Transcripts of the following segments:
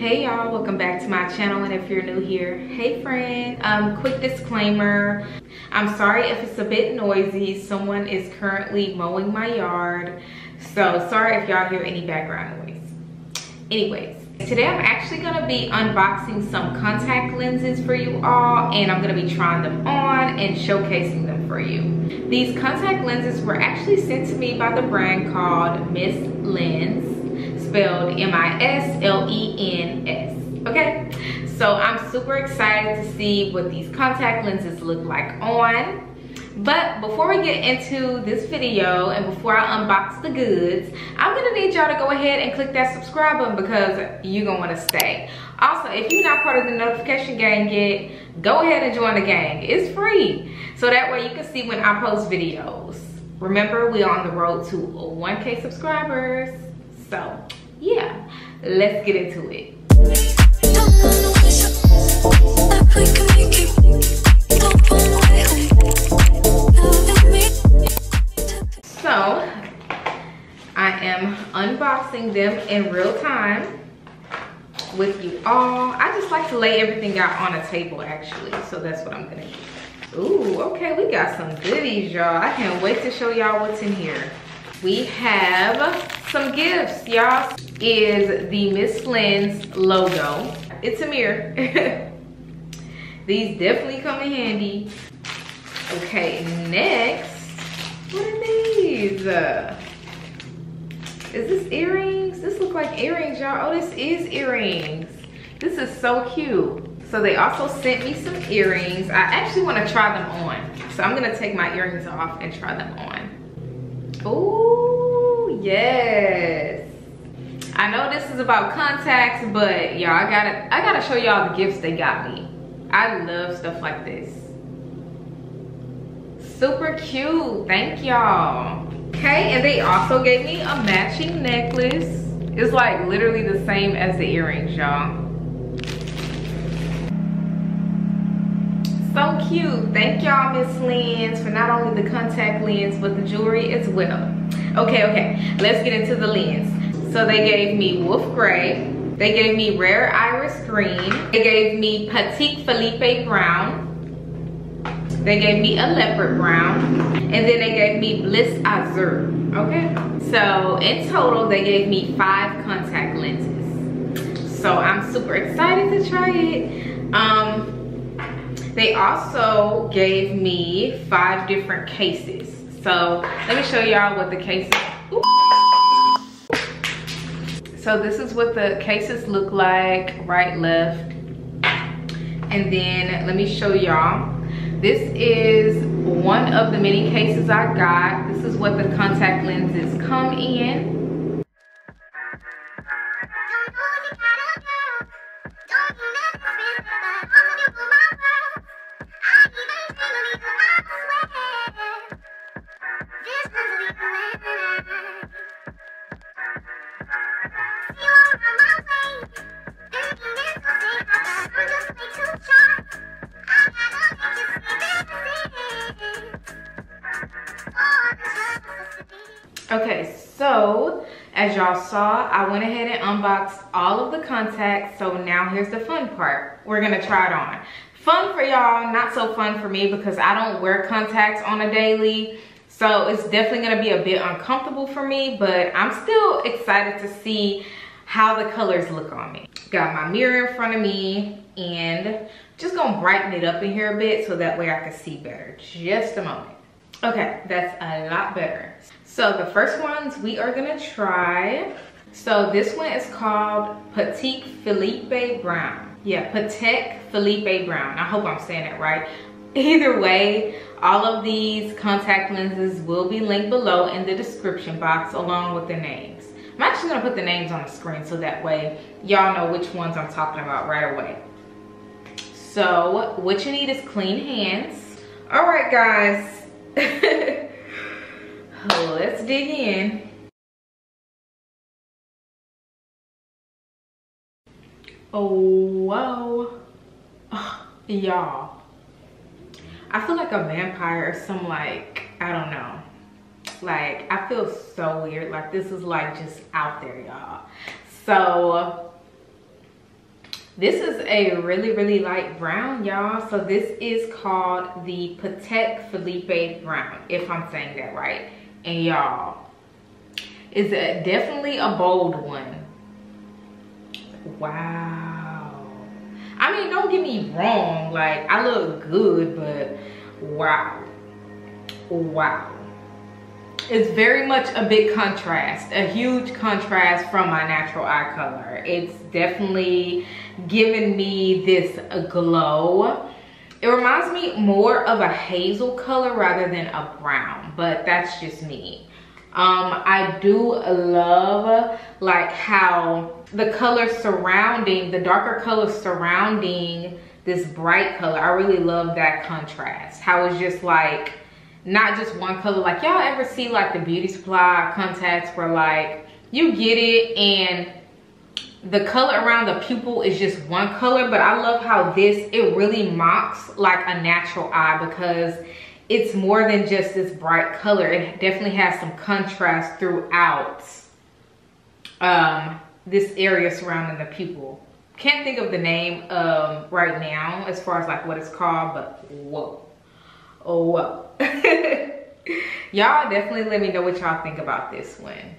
Hey y'all, welcome back to my channel and if you're new here, hey friend. Um, quick disclaimer, I'm sorry if it's a bit noisy. Someone is currently mowing my yard. So sorry if y'all hear any background noise. Anyways, today I'm actually gonna be unboxing some contact lenses for you all and I'm gonna be trying them on and showcasing them for you. These contact lenses were actually sent to me by the brand called Miss Lens spelled M-I-S-L-E-N-S, okay? So I'm super excited to see what these contact lenses look like on. But before we get into this video and before I unbox the goods, I'm gonna need y'all to go ahead and click that subscribe button because you're gonna wanna stay. Also, if you're not part of the notification gang yet, go ahead and join the gang. It's free. So that way you can see when I post videos. Remember, we're on the road to 1K subscribers. So yeah, let's get into it. So, I am unboxing them in real time with you all. I just like to lay everything out on a table actually, so that's what I'm gonna do. Ooh, okay, we got some goodies, y'all. I can't wait to show y'all what's in here. We have some gifts, y'all is the Mislens logo. It's a mirror. These definitely come in handy. Okay, next, what are these? Is this earrings? This look like earrings, y'all. Oh, this is earrings. This is so cute. So they also sent me some earrings. I actually want to try them on. So I'm gonna take my earrings off and try them on. Oh, yes. I know this is about contacts, but y'all, I gotta, I gotta show y'all the gifts they got me. I love stuff like this. Super cute, thank y'all. Okay, and they also gave me a matching necklace. It's like literally the same as the earrings, y'all. So cute. Thank y'all, Mislens, for not only the contact lens, but the jewelry as well. Okay, okay, let's get into the lens. So they gave me Wolf Gray. They gave me Rare Iris Green. They gave me Patek Philippe Brown. They gave me a Leopard Brown. And then they gave me Bliss Azure, okay? So in total, they gave me five contact lenses. So I'm super excited to try it. Um, they also gave me five different cases. So let me show y'all what the cases. So this is what the cases look like, right, left. And then let me show y'all. This is one of the many cases I got. This is what the contact lenses come in. Y'all saw, I went ahead and unboxed all of the contacts. So now here's the fun part. We're gonna try it on. Fun for y'all, not so fun for me because I don't wear contacts on a daily. So it's definitely gonna be a bit uncomfortable for me, but I'm still excited to see how the colors look on me. Got my mirror in front of me and just gonna brighten it up in here a bit so that way I can see better. Just a moment. Okay, that's a lot better. So the first ones we are gonna try. So this one is called Patek Philippe Brown. Yeah, Patek Philippe Brown. I hope I'm saying it right. Either way, all of these contact lenses will be linked below in the description box along with the names. I'm actually gonna put the names on the screen so that way y'all know which ones I'm talking about right away. So what you need is clean hands. All right, guys, Let's dig in. Oh, whoa. Y'all. I feel like a vampire or some like, I don't know. Like, I feel so weird. Like, this is like just out there, y'all. So, This is a really, really light brown, y'all. So this is called the Patek Philippe Brown, if I'm saying that right. And y'all, it's a, definitely a bold one. Wow. I mean, don't get me wrong. Like, I look good, but wow. Wow it's very much a big contrast, a huge contrast from my natural eye color. It's definitely giving me this glow. It reminds me more of a hazel color rather than a brown, but that's just me. Um, I do love like how the color surrounding, the darker color surrounding this bright color, I really love that contrast. How it's just like, not just one color. Like y'all ever see like the beauty supply contacts where like you get it and the color around the pupil is just one color but i love how this it really mocks like a natural eye because it's more than just this bright color. It definitely has some contrast throughout um this area surrounding the pupil. Can't think of the name um right now as far as like what it's called but whoa. Oh whoa. Y'all definitely let me know what y'all think about this one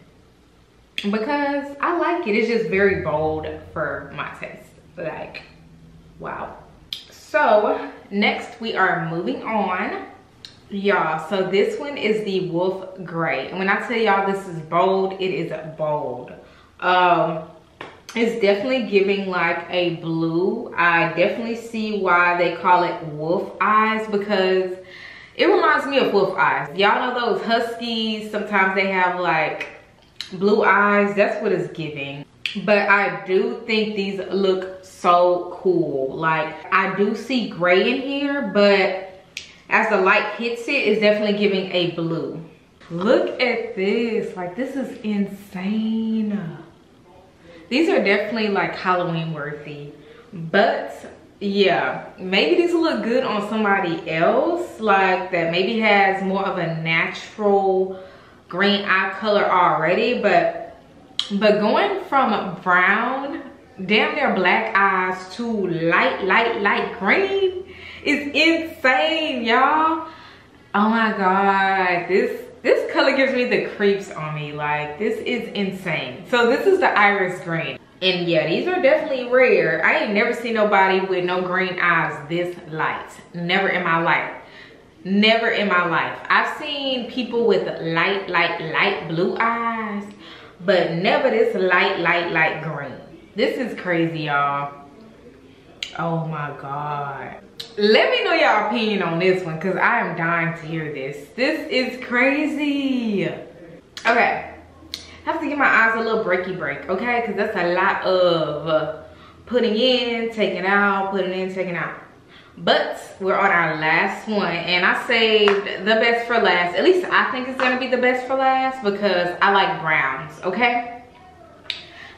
because I like it. It's just very bold for my taste. Like, wow. So next we are moving on. Y'all, so this one is the Wolf Gray. And when I tell y'all this is bold, it is bold. Um, it's definitely giving like a blue. I definitely see why they call it wolf eyes because it reminds me of wolf eyes. Y'all know those huskies, sometimes they have like blue eyes that's what it's giving. But i do think these look so cool. Like i do see gray in here but as the light hits it it's definitely giving a blue. Look at this. Like this is insane. These are definitely like halloween worthy. But yeah maybe these look good on somebody else like that maybe has more of a natural green eye color already, but but going from brown, damn near black eyes to light, light, light green is insane, y'all. Oh my God, this this color gives me the creeps on me. Like, this is insane. So this is the iris green. And yeah, these are definitely rare. I ain't never seen nobody with no green eyes this light. Never in my life. Never in my life. I've seen people with light, light, light blue eyes, but never this light, light, light green. This is crazy, y'all. Oh my God. Let me know y'all opinion on this one because I am dying to hear this. This is crazy. Okay. I have to give my eyes a little breaky break, okay? Because that's a lot of putting in, taking out, putting in, taking out but we're on our last one and i saved the best for last. At least i think it's gonna be the best for last because i like browns okay?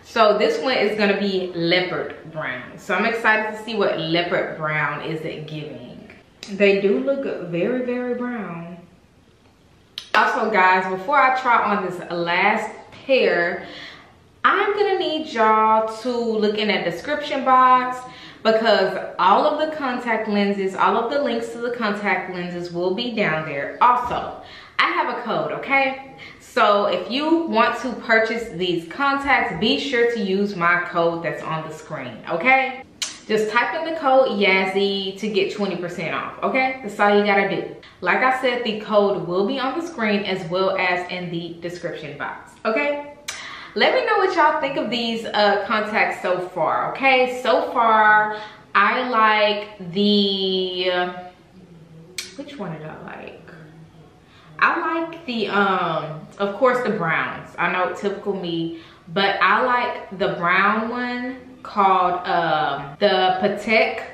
So this one is gonna be leopard brown. So i'm excited to see what leopard brown is it giving. They do look very very brown. Also guys before i try on this last pair i'm gonna need y'all to look in that description box because all of the contact lenses, all of the links to the contact lenses will be down there. Also, I have a code, okay? So if you want to purchase these contacts, be sure to use my code that's on the screen, okay? Just type in the code yassy to get 20% off, okay? That's all you gotta do. Like I said, the code will be on the screen as well as in the description box, okay? Let me know what y'all think of these uh, contacts so far, okay? So far, I like the, which one did I like? I like the, um, of course, the browns. I know typical me, but I like the brown one called um, the Patek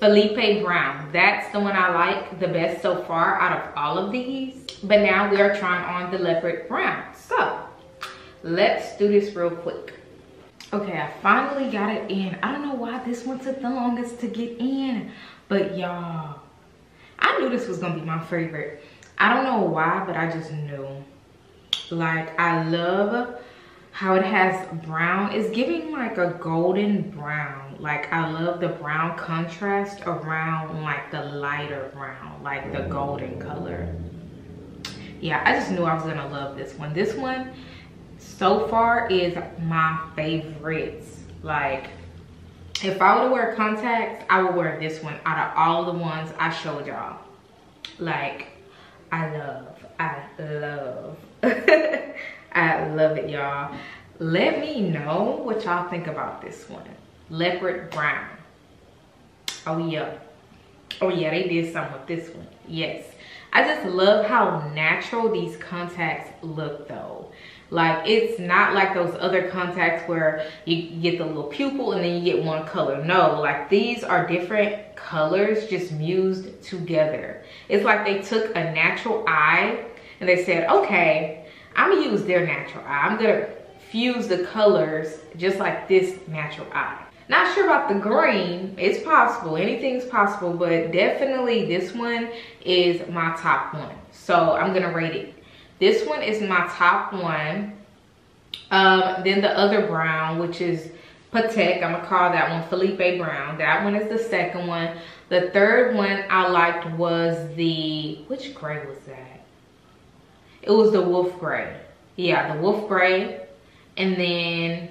Philippe Brown. That's the one I like the best so far out of all of these. But now we are trying on the leopard brown. So let's do this real quick. Okay i finally got it in. I don't know why this one took the longest to get in but y'all i knew this was gonna be my favorite. I don't know why but i just knew. Like i love how it has brown. It's giving like a golden brown. Like I love the brown contrast around like the lighter brown, like the golden color. Yeah, I just knew I was gonna love this one. This one so far is my favorites. Like if I were to wear contacts, I would wear this one out of all the ones I showed y'all. Like I love, I love, I love it y'all. Let me know what y'all think about this one. Leopard brown. Oh yeah. Oh yeah, they did something with this one. Yes. I just love how natural these contacts look though. Like it's not like those other contacts where you get the little pupil and then you get one color. No, like these are different colors just mused together. It's like they took a natural eye and they said, okay, I'm gonna use their natural eye. I'm gonna fuse the colors just like this natural eye. Not sure about the green. It's possible. Anything's possible, but definitely this one is my top one. So I'm gonna rate it. This one is my top one. Um, then the other brown, which is Patek. I'm gonna call that one Philippe Brown. That one is the second one. The third one I liked was the, which gray was that? It was the wolf gray. Yeah, the wolf gray. And then,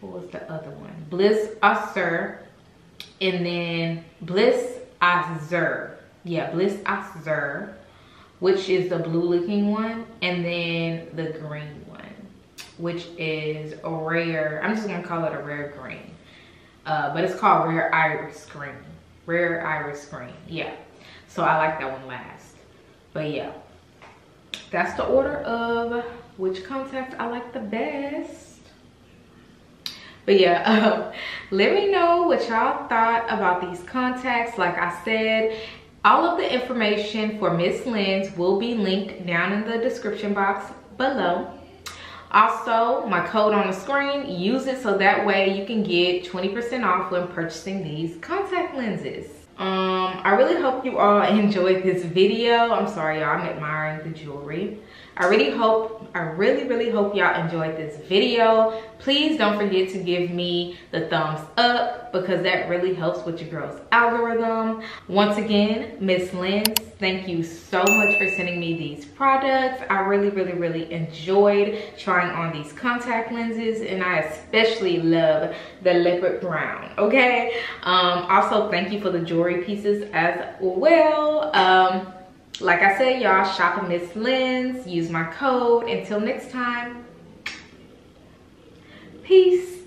what was the other one? Bliss Azur. And then Bliss Azur. Yeah, Bliss Azur, which is the blue looking one. And then the green one, which is a rare, I'm just gonna call it a rare green. Uh, but it's called Rare Iris Green. Rare Iris Green, yeah. So I like that one last. But yeah, that's the order of which contact I like the best. But yeah, let me know what y'all thought about these contacts. Like I said, all of the information for Mislens will be linked down in the description box below. Also, my code on the screen, use it so that way you can get 20% off when purchasing these contact lenses. Um, I really hope you all enjoyed this video. I'm sorry, y'all, I'm admiring the jewelry. I really hope, I really, really hope y'all enjoyed this video. Please don't forget to give me the thumbs up because that really helps with your girl's algorithm. Once again, Mislens, thank you so much for sending me these products. I really, really, really enjoyed trying on these contact lenses and I especially love the leopard brown, okay? Um, also, thank you for the jewelry pieces as well. Um, like I said, y'all, shop at Mislens. Use my code. Until next time, peace.